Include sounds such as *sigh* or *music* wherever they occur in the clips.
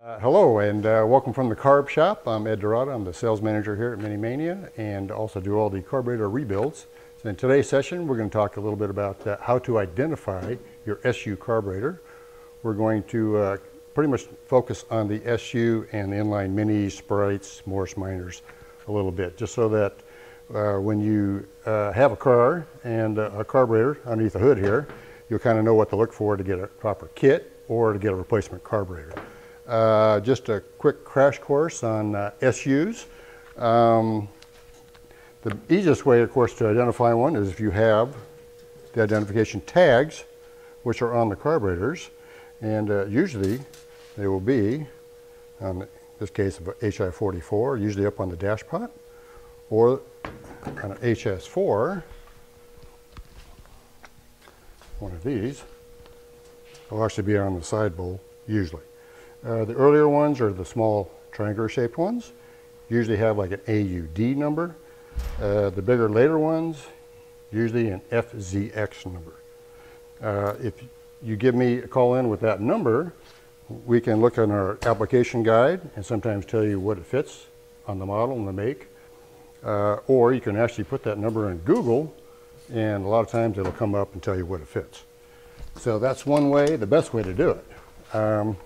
Uh, hello and uh, welcome from the Carb Shop. I'm Ed D'Arata. I'm the sales manager here at Minimania and also do all the carburetor rebuilds. So in today's session, we're going to talk a little bit about uh, how to identify your SU carburetor. We're going to uh, pretty much focus on the SU and the inline mini sprites, Morris minors a little bit, just so that uh, when you uh, have a car and a carburetor underneath the hood here, you'll kind of know what to look for to get a proper kit or to get a replacement carburetor. Uh, just a quick crash course on uh, SUs. Um, the easiest way, of course, to identify one is if you have the identification tags, which are on the carburetors, and uh, usually they will be, in this case, of HIF44, usually up on the dash pot, or on an HS4, one of these, will actually be on the side bowl, usually. Uh, the earlier ones are the small triangular shaped ones. Usually have like an AUD number. Uh, the bigger later ones, usually an FZX number. Uh, if you give me a call in with that number, we can look on our application guide and sometimes tell you what it fits on the model and the make. Uh, or you can actually put that number in Google and a lot of times it'll come up and tell you what it fits. So that's one way, the best way to do it. Um,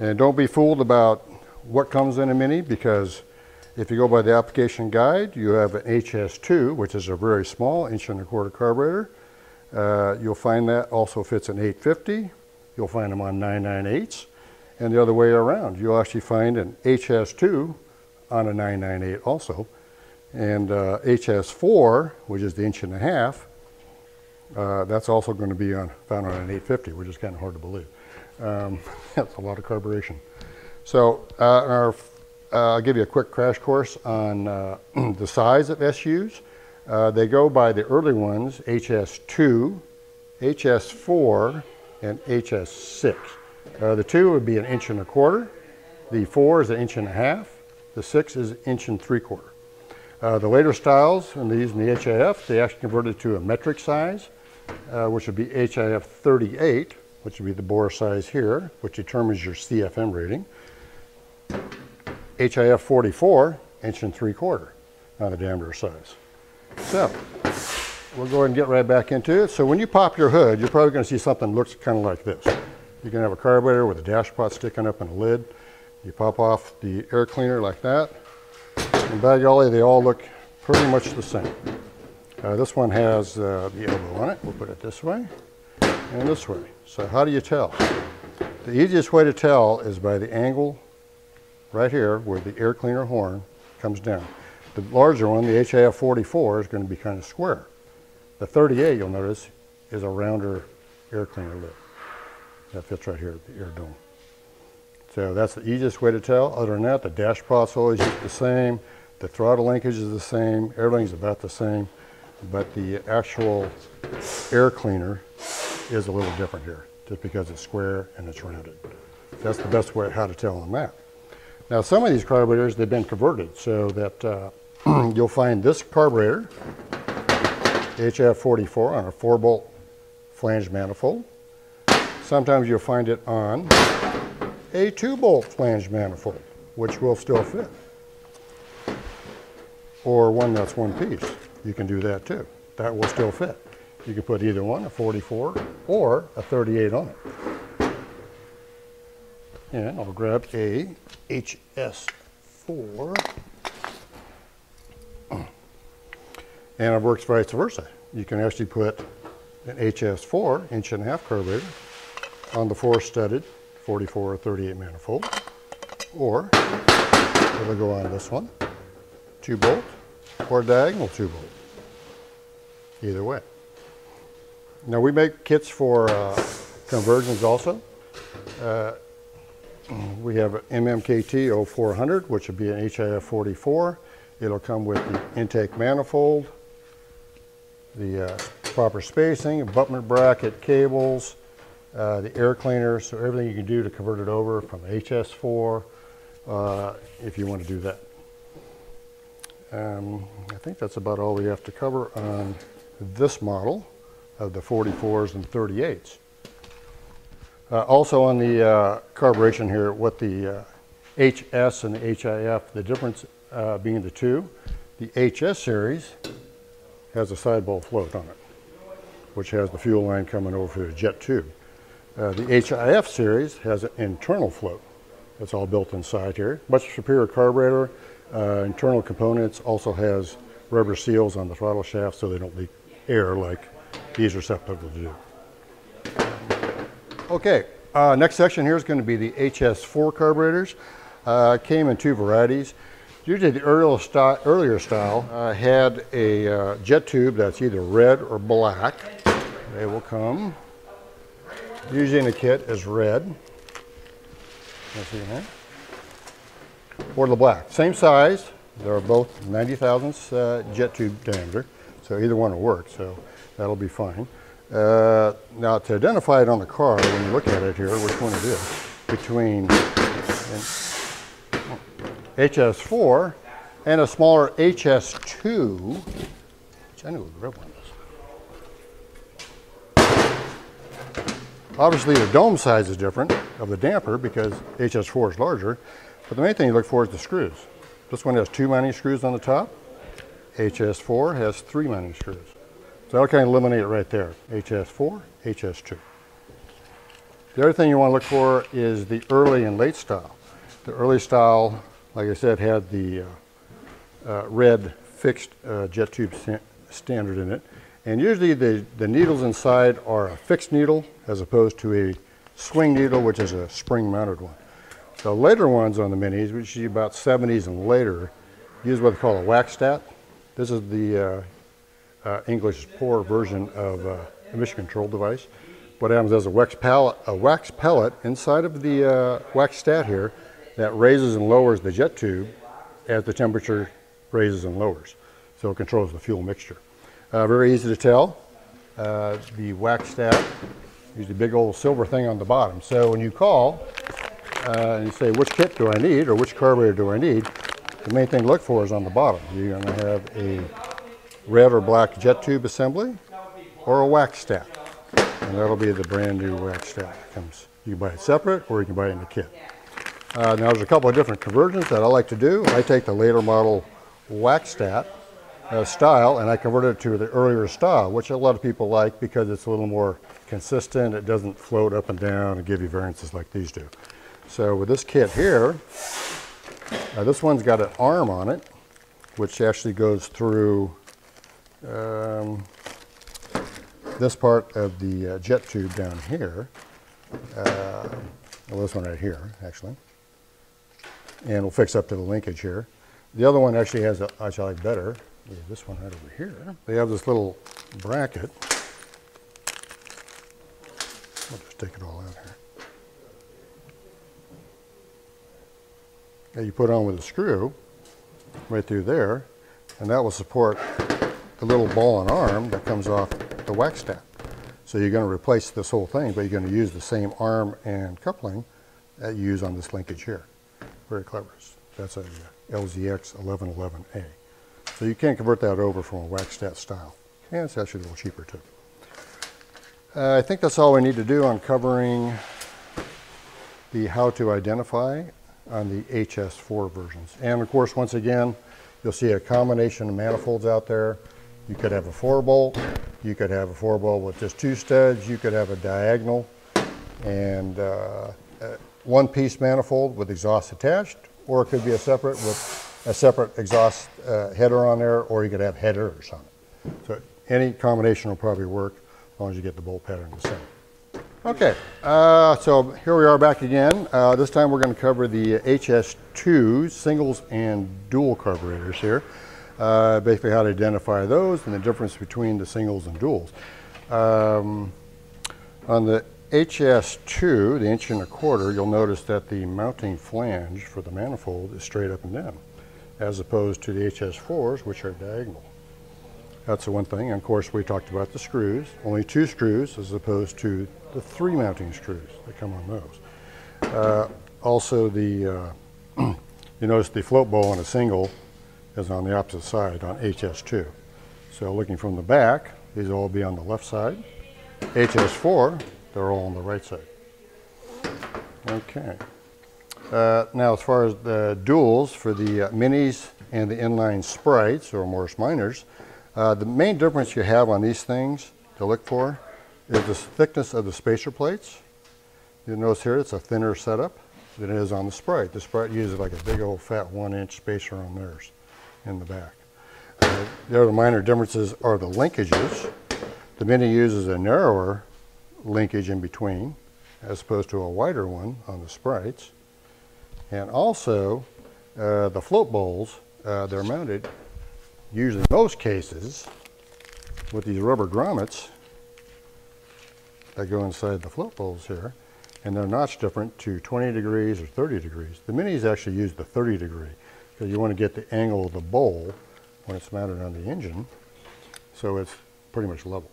and don't be fooled about what comes in a Mini because if you go by the application guide, you have an HS2, which is a very small inch and a quarter carburetor. Uh, you'll find that also fits an 850. You'll find them on 998s. And the other way around, you'll actually find an HS2 on a 998 also. And uh, HS4, which is the inch and a half, uh, that's also going to be on, found on an 850, which is kind of hard to believe. Um, *laughs* that's a lot of carburation. So uh, our, uh, I'll give you a quick crash course on uh, *clears throat* the size of SUs. Uh, they go by the early ones, HS2, HS4, and HS6. Uh, the 2 would be an inch and a quarter. The 4 is an inch and a half. The 6 is an inch and three quarter. Uh, the later styles, and these in the HIF, they actually converted to a metric size, which would be HIF 38, which would be the bore size here, which determines your CFM rating. HIF 44, inch and three quarter on the diameter size. So, we'll go ahead and get right back into it. So when you pop your hood, you're probably going to see something that looks kind of like this. You're gonna have a carburetor with a dash pot sticking up in a lid. You pop off the air cleaner like that. And by golly, they all look pretty much the same. Uh, this one has uh, the elbow on it. We'll put it this way and this way. So how do you tell? The easiest way to tell is by the angle right here where the air cleaner horn comes down. The larger one, the HIF 44, is going to be kind of square. The 38, you'll notice, is a rounder air cleaner lip. That fits right here at the air dome. So that's the easiest way to tell. Other than that, the dash pot's always look the same. The throttle linkage is the same. Everything's about the same. But the actual air cleaner is a little different here, just because it's square and it's rounded. That's the best way how to tell on that. Now some of these carburetors, they've been converted so that uh, *clears throat* you'll find this carburetor, HIF44 on a four bolt flange manifold. Sometimes you'll find it on a two bolt flange manifold, which will still fit. Or one that's one piece. You can do that too. That will still fit. You can put either one, a 44 or a 38 on it. And I'll grab a HS4. And it works vice versa. You can actually put an HS4 inch and a half carburetor on the four studded 44 or 38 manifold. Or it'll go on this one, two bolt or diagonal two bolt. Either way. Now we make kits for uh, conversions also. Uh, we have MMKT 0400, which would be an HIF 44. It'll come with the intake manifold, the uh, proper spacing, abutment bracket, cables, uh, the air cleaner, so everything you can do to convert it over from HS4 uh, if you want to do that. Um, I think that's about all we have to cover on this model of the 44s and 38s. Uh, also on the uh, carburation here, what the uh, HS and the HIF, the difference uh, being the two, the HS series has a sidebowl float on it, which has the fuel line coming over to the jet tube. Uh, the HIF series has an internal float. That's all built inside here. Much superior carburetor. Uh, internal components also has rubber seals on the throttle shaft so they don't leak air like these to do. Okay, uh, next section here is going to be the HS4 carburetors. Uh, came in two varieties. Usually the earlier style, earlier style uh, had a uh, jet tube that's either red or black. They will come. Usually in the kit is red. Or the black. Same size. They're both 90 thousandths uh, jet tube diameter. So either one will work. So that'll be fine. Uh, now to identify it on the car, when you look at it here, which one it is, between HS4 and a smaller HS2, which I knew the red one is. Obviously the dome size is different of the damper because HS4 is larger, but the main thing you look for is the screws. This one has two mounting screws on the top. HS4 has three mounting screws. So that'll kind of eliminate it right there. HS4, HS2. The other thing you want to look for is the early and late style. The early style, like I said, had the uh, uh, red fixed uh, jet tube st standard in it. And usually the, the needles inside are a fixed needle as opposed to a swing needle, which is a spring mounted one. The later ones on the minis, which is about 70s and later, use what they call a wax stat. This is the uh, English poor version of uh, emission control device. What happens is a wax, pellet, a wax pellet inside of the uh, wax stat here that raises and lowers the jet tube as the temperature raises and lowers. So it controls the fuel mixture. Uh, very easy to tell. Uh, the wax stat, usually a big old silver thing on the bottom. So when you call uh, and you say, which kit do I need or which carburetor do I need, the main thing to look for is on the bottom. You're going to have a red or black jet tube assembly or a wax stat. And that'll be the brand new wax stat. It comes, you can buy it separate or you can buy it in the kit. Uh, now there's a couple of different conversions that I like to do. I take the later model wax stat uh, style and I convert it to the earlier style, which a lot of people like because it's a little more consistent. It doesn't float up and down and give you variances like these do. So with this kit here, uh, this one's got an arm on it, which actually goes through um, this part of the uh, jet tube down here. Uh, well, this one right here, actually. And we'll fix up to the linkage here. The other one actually has, a, actually like better, this one right over here. They have this little bracket. I'll just take it all out here. that you put on with a screw right through there, and that will support the little ball and arm that comes off the wax stat. So you're going to replace this whole thing, but you're going to use the same arm and coupling that you use on this linkage here. Very clever. That's a LZX 1111A. So you can convert that over from a wax stat style. And it's actually a little cheaper too. Uh, I think that's all we need to do on covering the how to identify on the HS4 versions. And of course, once again, you'll see a combination of manifolds out there. You could have a four bolt, you could have a four bolt with just two studs, you could have a diagonal and uh, one piece manifold with exhaust attached, or it could be a separate with a separate exhaust uh, header on there, or you could have headers on it. So any combination will probably work as long as you get the bolt pattern the same. Okay, uh, so here we are back again. Uh, this time we're going to cover the HS2 singles and dual carburetors here. Uh, basically how to identify those and the difference between the singles and duals. Um, on the HS2, the inch and a quarter, you'll notice that the mounting flange for the manifold is straight up and down, as opposed to the HS4s, which are diagonal. That's the one thing. And of course, we talked about the screws. Only two screws as opposed to the three mounting screws that come on those. Uh, also, the uh, *clears throat* you notice the float bowl on a single is on the opposite side on HS2. So looking from the back, these will all be on the left side. HS4, they're all on the right side. Okay. Uh, now, as far as the duals for the uh, minis and the inline sprites or Morris Minors, uh, the main difference you have on these things to look for is the thickness of the spacer plates. You'll notice here it's a thinner setup than it is on the Sprite. The Sprite uses like a big old fat one inch spacer on theirs in the back. Uh, the other minor differences are the linkages. The Mini uses a narrower linkage in between as opposed to a wider one on the Sprites. And also uh, the float bowls, uh, they're mounted usually in most cases with these rubber grommets that go inside the float bowls here and they're notch different to 20 degrees or 30 degrees. The minis actually use the 30 degree because you want to get the angle of the bowl when it's mounted on the engine so it's pretty much level.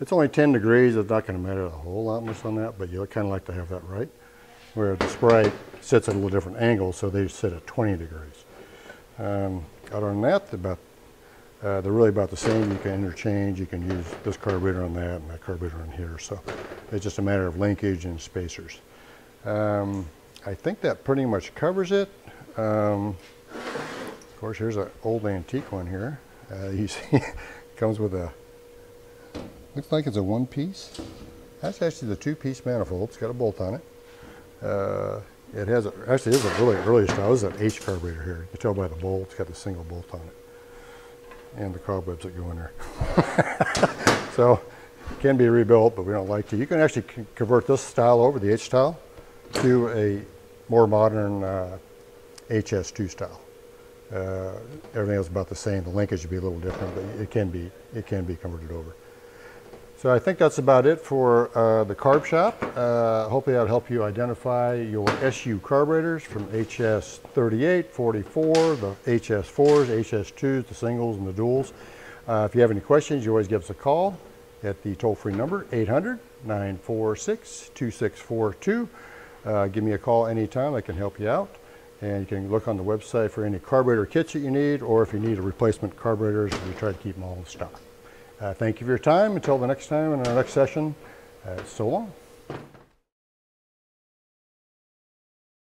It's only 10 degrees, it's not going to matter a whole lot much on that, but you kind of like to have that right. Where the Sprite sits at a little different angle, so they sit at 20 degrees. Um, other than that, about uh, they're really about the same. You can interchange. You can use this carburetor on that and that carburetor on here. So it's just a matter of linkage and spacers. Um, I think that pretty much covers it. Um, of course, here's an old antique one here. Uh, you *laughs* see, comes with a, looks like it's a one piece. That's actually the two piece manifold. It's got a bolt on it. Uh, it has, a, actually, is a really early style. This is an H carburetor here. You can tell by the bolt. It's got a single bolt on it and the cobwebs that go in there. *laughs* so can be rebuilt, but we don't like to. You can actually convert this style over, the H style, to a more modern uh, HS2 style. Uh, everything else about the same. The linkage would be a little different, but it can be, it can be converted over. So I think that's about it for uh, the carb shop. Uh, hopefully that'll help you identify your SU carburetors from HS38, 44, the HS4s, HS2s, the singles and the duals. Uh, if you have any questions, you always give us a call at the toll-free number 800-946-2642. Uh, give me a call anytime. I can help you out. And you can look on the website for any carburetor kits that you need, or if you need a replacement carburetors, we try to keep them all in stock. Uh, thank you for your time. Until the next time in our next session, uh, so long.